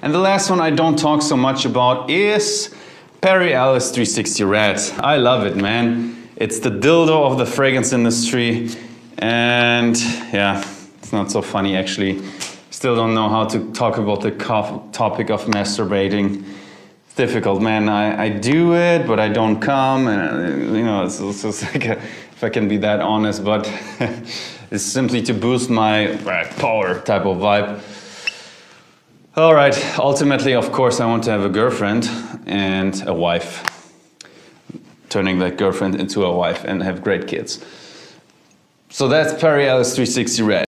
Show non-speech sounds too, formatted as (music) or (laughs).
And the last one I don't talk so much about is Perry Ellis 360 Red. I love it, man. It's the dildo of the fragrance industry. And yeah, it's not so funny actually. Still don't know how to talk about the topic of masturbating. It's difficult, man. I, I do it, but I don't come. And, uh, you know, it's, it's just (laughs) like, a, if I can be that honest, but (laughs) it's simply to boost my power type of vibe. All right, ultimately, of course, I want to have a girlfriend and a wife. Turning that girlfriend into a wife and have great kids. So that's Perry Ellis 360 Red.